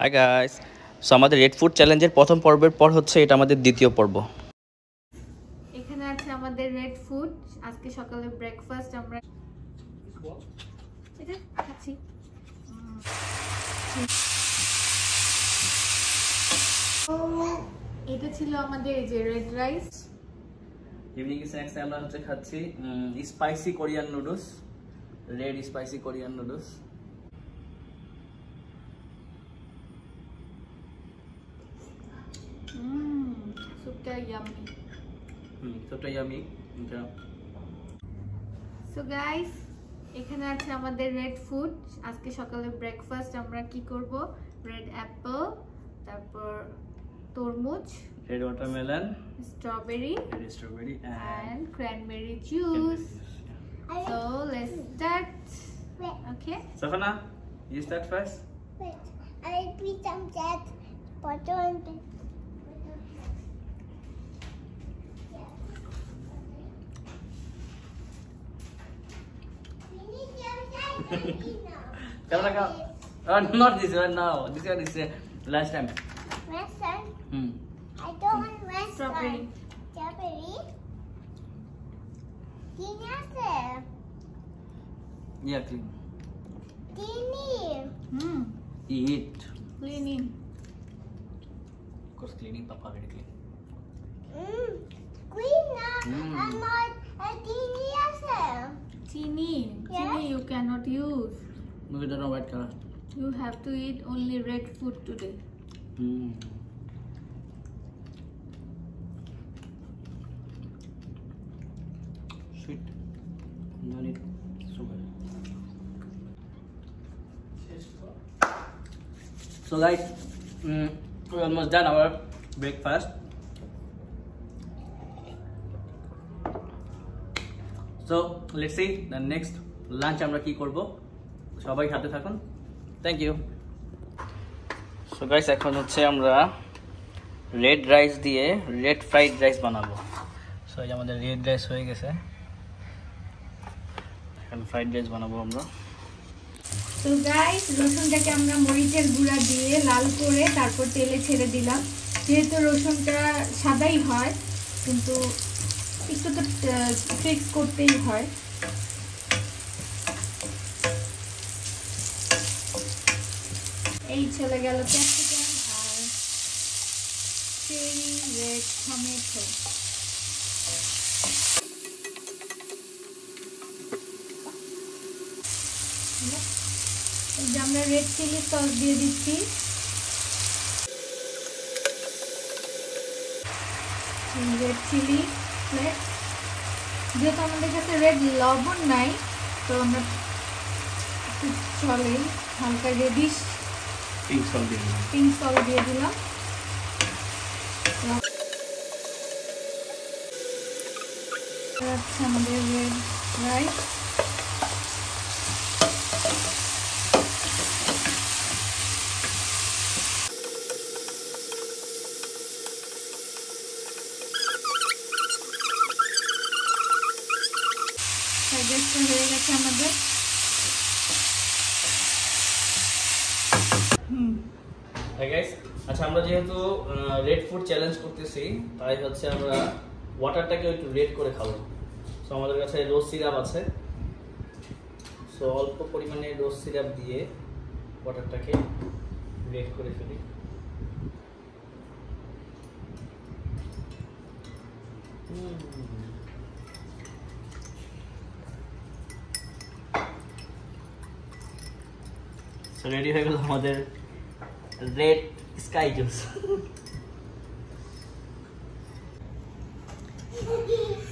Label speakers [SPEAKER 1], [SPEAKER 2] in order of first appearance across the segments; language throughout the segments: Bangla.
[SPEAKER 1] হাই গাইস সো আমাদের রেড ফুড চ্যালেঞ্জের প্রথম পর্বের পর হচ্ছে এটা আমাদের দ্বিতীয় পর্ব।
[SPEAKER 2] এখানে আছে আমাদের রেড ফুড আজকে সকালে ব্রেকফাস্ট আমরা এটা খাচ্ছি। এটা ছিল আমাদের এই যে রেড রাইস
[SPEAKER 1] ইভিনিং স্ন্যাক্সে আমরা হচ্ছে খাচ্ছি spicy Korean noodles red spicy Korean noodles hmm ছোট্ট ইয়ামি এটা
[SPEAKER 2] সো গাইস এখানে আছে আমাদের রেড ফুড আজকে সকালে ব্রেকফাস্ট আমরা কি করব রেড অ্যাপল তারপর তরমুজ
[SPEAKER 1] red watermelon
[SPEAKER 2] strawberry
[SPEAKER 1] red strawberry
[SPEAKER 2] and cranberry juice. So let's start.
[SPEAKER 3] Wait,
[SPEAKER 2] Okay.
[SPEAKER 1] Safana, you start first.
[SPEAKER 3] wait. I put some that.
[SPEAKER 1] चल लगा Uh, not this one now. This one is uh, last time.
[SPEAKER 3] Western.
[SPEAKER 1] Hmm.
[SPEAKER 3] I don't want Western.
[SPEAKER 2] Strawberry.
[SPEAKER 3] Strawberry. Dinosaur.
[SPEAKER 1] Yeah, clean.
[SPEAKER 3] Cleaning.
[SPEAKER 2] Hmm.
[SPEAKER 1] Eat.
[SPEAKER 2] Cleaning.
[SPEAKER 1] Of course, cleaning. Papa already clean.
[SPEAKER 3] Hmm. Clean.
[SPEAKER 1] Mm.
[SPEAKER 3] I'm not a dinosaur.
[SPEAKER 2] Chini.
[SPEAKER 3] Yeah.
[SPEAKER 2] Chini you cannot use.
[SPEAKER 1] Look at the white color.
[SPEAKER 2] You have to eat only red food today.
[SPEAKER 1] Hmm. Sweet. No need sugar. So guys, mm, we almost done our breakfast. So let's see. The next lunch আমরা কি করব? সবাই সাথে থাকুন। থ্যাংক ইউ সো গাইস এখন হচ্ছে আমরা রেড রাইস দিয়ে রেড ফ্রাইড রাইস বানাবো। সো এই যে আমাদের রেড রাইস হয়ে গেছে। এখন ফ্রাইড রাইস বানাবো আমরা।
[SPEAKER 2] তো গাইস রসুনটাকে আমরা মরিচের গুঁড়া দিয়ে লাল করে তারপর তেলে ছেড়ে দিলাম। যেহেতু রসুনটা সাদাই হয় কিন্তু একটু তো ফিক্স করতেই হয়। এই চলে গেল যে আমরা রেড চিলি সস দিয়ে দিচ্ছি। Red chilli. ফ্লেক্স যেহেতু আমাদের কাছে রেড লবণ নাই তো আমরা চলে হালকা রেডিশ
[SPEAKER 1] পিঙ্ক সল দিয়ে দিলাম।
[SPEAKER 2] পিঙ্ক সল দিয়ে দিলাম। আচ্ছা আমাদের রেড রাইস ফ্রাইড হয়ে গেছে আমাদের। হুম।
[SPEAKER 1] আচ্ছা আমরা যেহেতু রেড ফুড চ্যালেঞ্জ করতেছি, তাই হচ্ছে আমরা ওয়াটারটাকে একটু রেড করে খাব। সো আমাদের কাছে রোজ সিরাপ আছে। সো অল্প পরিমাণে রোজ সিরাপ দিয়ে ওয়াটারটাকে রেড করে ফেলি। সো রেডি হয়ে গেল আমাদের রেড স্কাই জুস।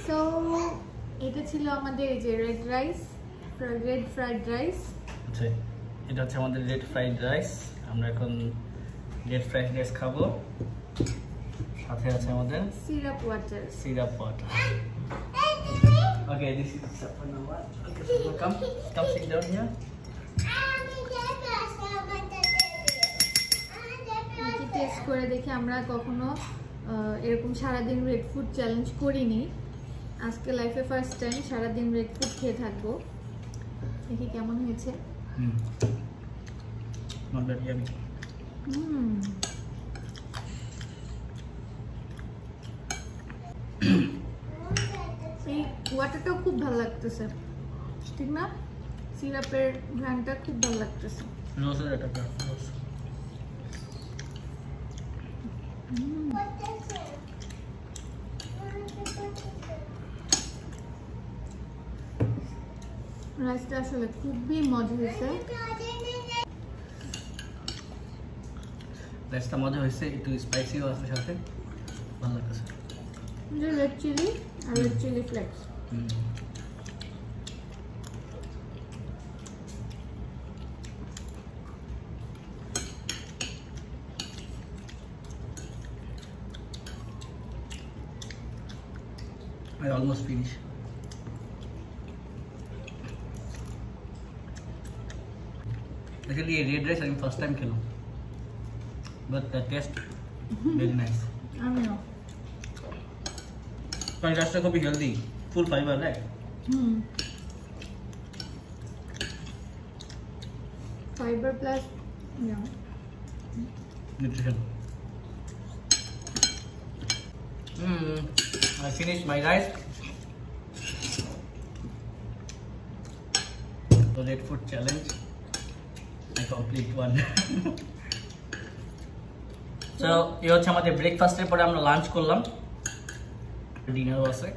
[SPEAKER 2] সো এটা ছিল আমাদের এই যে red rice red fried rice
[SPEAKER 1] আচ্ছা এটা হচ্ছে আমাদের রেড ফ্রাইড রাইস আমরা এখন রেড ফ্রাইড রাইস খাব। সাথে আছে আমাদের
[SPEAKER 2] syrup water
[SPEAKER 1] syrup water Okay, this is Sapana. Okay, so come, come sit down here.
[SPEAKER 2] Taste করে দেখি আমরা কখনো এরকম সারাদিন রেড ফুড চ্যালেঞ্জ করিনি। আজকে লাইফে ফার্স্ট টাইম সারাদিন রেড ফুড খেয়ে থাকব। দেখি কেমন হয়েছে। এই ওয়াটারটাও খুব ভালো লাগতেছে। ঠিক না? সিরাপের ঘ্রানটা খুব ভালো লাগতেছে।
[SPEAKER 1] এটা রোজ
[SPEAKER 2] রাইসটা আসলে খুবই মজা হয়েছে।
[SPEAKER 1] রাইসটা মজা হয়েছে একটু স্পাইসিও আছে সাথে। ভালো লাগতেছে।
[SPEAKER 2] Red chilli R red chilli flakes
[SPEAKER 1] I almost finish. Actually, red rice আমি ফার্স্ট টাইম খেলাম but the taste very nice
[SPEAKER 2] আমিও
[SPEAKER 1] কারণ রাইসটা খুবই healthy full fibre right
[SPEAKER 2] hmm fibre plus
[SPEAKER 1] nutrition. Mm, I finished my rice. The red food challenge. I complete one. so এই হচ্ছে আমাদের ব্রেকফাস্টের পরে আমরা লাঞ্চ করলাম ডিনারও আছে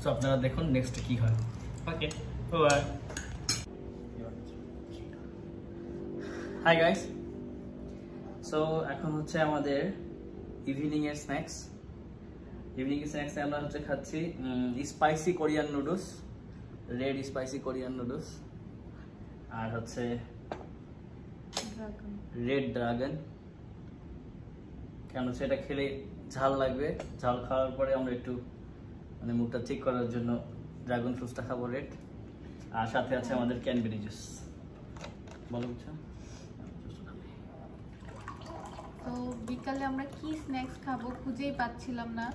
[SPEAKER 1] সো আপনারা দেখুন নেক্সট কি হয় okay bye hi guys so এখন হচ্ছে আমাদের ইভিনিং এর স্ন্যাক্স ইভিনিং স্ন্যাক্সে আমরা হচ্ছে খাচ্ছি spicy Korean noodles red spicy Korean noodles আর হচ্ছে রেড ড্রাগন কেন সেটা খেলে ঝাল লাগবে ঝাল খাওয়ার পরে আমরা একটু মানে মুখটা ঠিক করার জন্য ড্রাগন ফ্রুটসটা খাব রেড আর সাথে আছে আমাদের ক্যানবেরি জুস বলো বুঝছ?
[SPEAKER 2] তো বিকালে আমরা কি স্ন্যাক্স খাব খুঁজেই পাচ্ছিলাম না।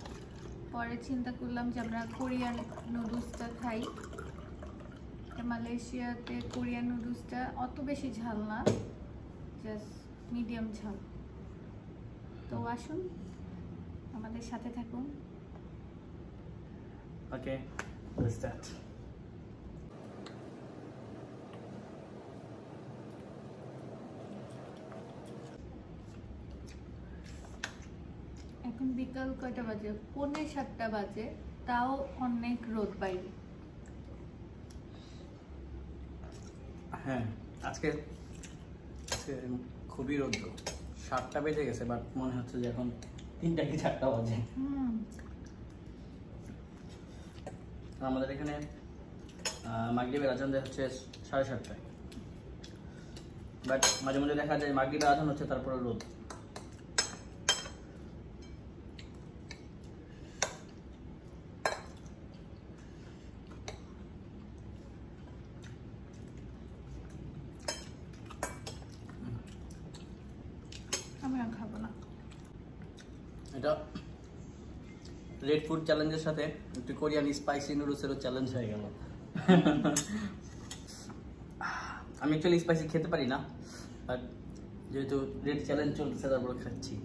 [SPEAKER 2] পরে চিন্তা করলাম যে আমরা কোরিয়ান নুডলসটা খাই। মালয়েশিয়াতে কোরিয়ান নুডলসটা অত বেশি ঝাল না জাস্ট মিডিয়াম ঝাল। তো আসুন, আমাদের সাথে থাকুন।
[SPEAKER 1] ওকে let's start.
[SPEAKER 2] এখন বিকাল কয়টা বাজে? পৌনে সাতটা বাজে তাও অনেক রোদ বাইরে।
[SPEAKER 1] হ্যাঁ আজকে খুবই রোদ্র সাতটা বেজে গেছে বাট মনে হচ্ছে যে এখন তিনটা কি চারটা বাজে। আমাদের এখানে মাগরীবের আজান দেয় হচ্ছে সাড়ে সাতটায়। বাট মাঝে মাঝে দেখা যায় মাগরীবের আজান হচ্ছে তারপরে রোদ।
[SPEAKER 2] আমি আর খাব না
[SPEAKER 1] এটা রেড ফুড চ্যালেঞ্জের সাথে একটু কোরিয়ান স্পাইসি নুডলসেরও চ্যালেঞ্জ হয়ে গেল আমি অ্যাকচুয়ালি স্পাইসি খেতে পারি না বাট যেহেতু রেড চ্যালেঞ্জ চলতেছে তারপরে খাচ্ছি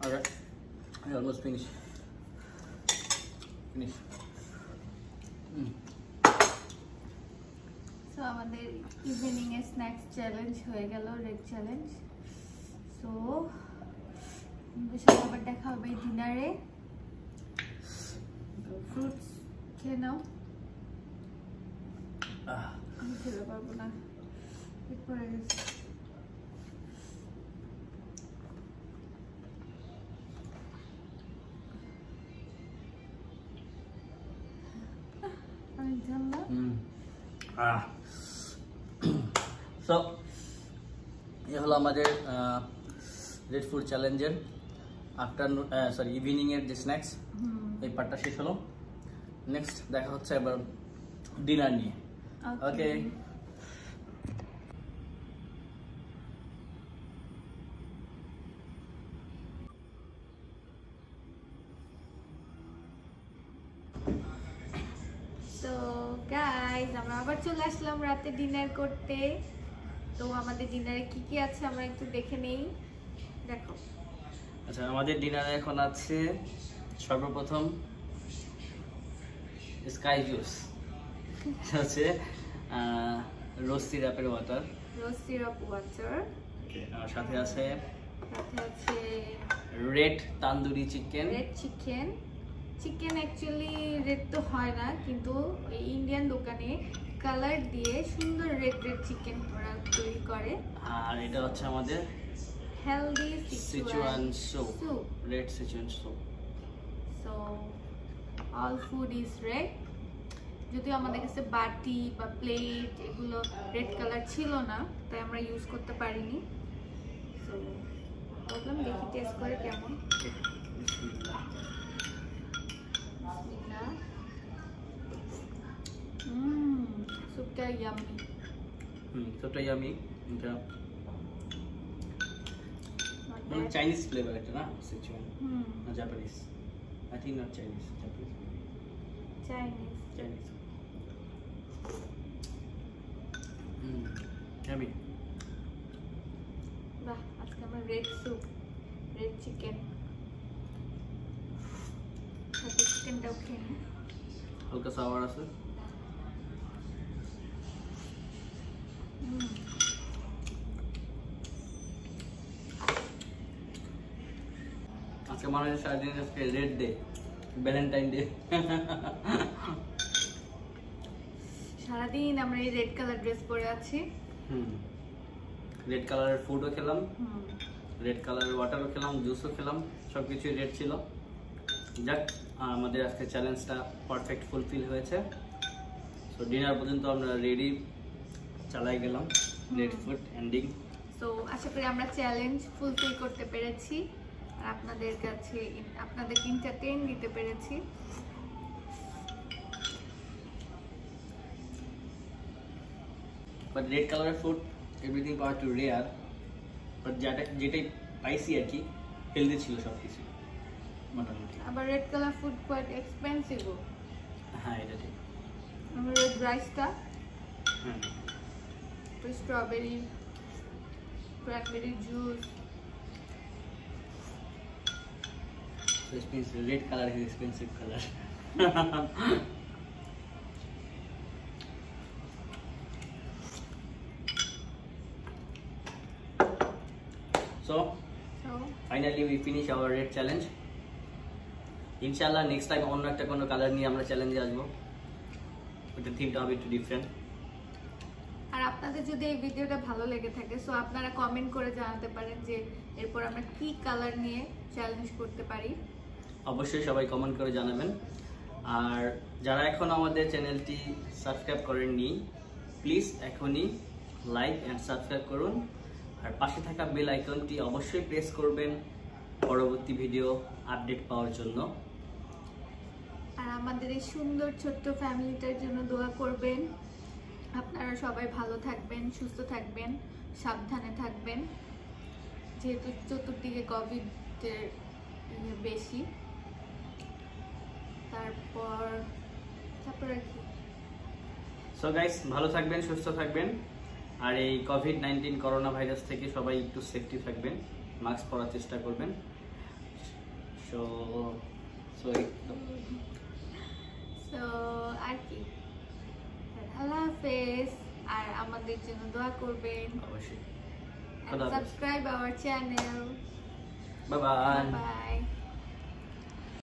[SPEAKER 1] Alright, I almost finish. Finish.
[SPEAKER 2] So আমাদের ইভিনিং এ স্ন্যাক্স চ্যালেঞ্জ হয়ে গেল রেড চ্যালেঞ্জ সো সাথে আবার দেখা হবে ডিনারে ফ্রুটস খেয়ে নাও. আমি খেতে পারব না। পেট
[SPEAKER 1] Mm. Ah. সো এ হলো আমাদের রেড ফুড চ্যালেঞ্জের আফটারনুন সরি ইভিনিংয়ের যে স্ন্যাক্স এই পার্টটা শেষ হলো। নেক্সট দেখা হচ্ছে এবার ডিনার নিয়ে। ওকে
[SPEAKER 2] চলে আসলাম রাতে ডিনার করতে। তো আমাদের ডিনারে কি কি আছে আমরা একটু দেখে নেই। দেখো।
[SPEAKER 1] আচ্ছা আমাদের ডিনারে এখন আছে সর্বপ্রথম স্কাই জুস হচ্ছে রোজ সিরাপের ওয়াটার
[SPEAKER 2] রোজ সিরাপ ওয়াটার
[SPEAKER 1] আর সাথে আছে
[SPEAKER 2] সাথে আছে
[SPEAKER 1] red tandoori chicken
[SPEAKER 2] red chicken chicken actually red তো হয় না কিন্তু ইন্ডিয়ান দোকানে কালার দিয়ে সুন্দর রেড রেড চিকেন ওরা তৈরি করে।
[SPEAKER 1] আর এটা হচ্ছে আমাদের
[SPEAKER 2] healthy
[SPEAKER 1] Sichuan soup. Red Sichuan soup
[SPEAKER 2] so all food is red যদিও আমাদের কাছে বাটি বা প্লেট এগুলো রেড কালার ছিল না তাই আমরা ইউজ করতে পারিনি। সো ভাবলাম দেখি টেস্ট করে কেমন। স্যুপটা ইয়াম্মি
[SPEAKER 1] হুম ছোটটাই আমি এটা মানে. চাইনিজ ফ্লেভার এটা না সিচুয়ান
[SPEAKER 2] হুম।
[SPEAKER 1] না Japanese I think not Chinese Japanese
[SPEAKER 2] Chinese
[SPEAKER 1] Chinese hmm আমি
[SPEAKER 2] বাহ আজকে আমার রেড স্যুপ রেড চিকেন সাথে চিকেনটাও খেয়ে
[SPEAKER 1] হালকা সাওয়ার আছে
[SPEAKER 2] হুম
[SPEAKER 1] মানুষের সারাদিন আজকে রেড ডে ভ্যালেন্টাইন ডে
[SPEAKER 2] সারাদিন আমরা এই রেড কালার ড্রেস পরে আছি।
[SPEAKER 1] হুম। রেড কালারের ফুডও খেলাম
[SPEAKER 2] হুম।
[SPEAKER 1] রেড কালারের ওয়াটারও খেলাম জুসও খেলাম সব কিছুই রেড ছিল। যাক আমাদের আজকে চ্যালেঞ্জটা পারফেক্ট ফুলফিল হয়েছে। তো ডিনার পর্যন্ত আমরা রেডি চালাই গেলাম রেড ফুড এন্ডিং
[SPEAKER 2] তো আশা করি আমরা চ্যালেঞ্জ ফুলফিল করতে পেরেছি। আপনাদের কাছে আপনাদের এন্টারটেইন দিতে পেরেছি।
[SPEAKER 1] বাট রেড কালারের ফুড এভরিথিং পাওয়ার টু রেয়ার বাট যেটা যেটাই পাইছি আর কি হেলদি ছিল সব কিছু মোটামুটি।
[SPEAKER 2] আবার রেড কালার ফুড কোয়াইট এক্সপেন্সিভও
[SPEAKER 1] হ্যাঁ এটা ঠিক।
[SPEAKER 2] আমার রেড রাইসটা
[SPEAKER 1] হ্যাঁ।
[SPEAKER 2] Strawberry cranberry juice
[SPEAKER 1] So expensive. Red color is expensive color. so
[SPEAKER 2] so
[SPEAKER 1] finally we finish our red challenge. ইনশাআল্লাহ নেক্সট টাইম অন্য একটা কোনো কালার নিয়ে আমরা চ্যালেঞ্জে আসব ওটা থিমটা হবে একটু ডিফারেন্ট
[SPEAKER 2] আর আপনাদের যদি এই ভিডিওটা ভালো লেগে থাকে সো আপনারা কমেন্ট করে জানাতে পারেন যে এরপর আমরা কি কালার নিয়ে চ্যালেঞ্জ করতে পারি
[SPEAKER 1] অবশ্যই সবাই কমেন্ট করে জানাবেন। আর যারা এখন আমাদের চ্যানেলটি সাবস্ক্রাইব করেননি প্লিজ এখনই লাইক অ্যান্ড সাবস্ক্রাইব করুন। আর পাশে থাকা বেল আইকনটি অবশ্যই প্রেস করবেন পরবর্তী ভিডিও আপডেট পাওয়ার জন্য।
[SPEAKER 2] আর আমাদের এই সুন্দর ছোট্ট ফ্যামিলিটার জন্য দোয়া করবেন। আপনারা সবাই ভালো থাকবেন, সুস্থ থাকবেন, সাবধানে থাকবেন। যেহেতু চতুর্দিকে কোভিডের ইয়ে বেশি। তারপর তারপর আর কি।
[SPEAKER 1] সো গাইস ভালো থাকবেন সুস্থ থাকবেন। আর এই কোভিড নাইন্টিন করোনা ভাইরাস থেকে সবাই একটু সেফটি থাকবেন মাস্ক পরার চেষ্টা করবেন। সো সো
[SPEAKER 2] তো। আর কি। আল্লাহ হাফেজ আর আমাদের জন্য দোয়া করবেন।
[SPEAKER 1] অবশ্যই।
[SPEAKER 2] Subscribe our channel
[SPEAKER 1] bye bye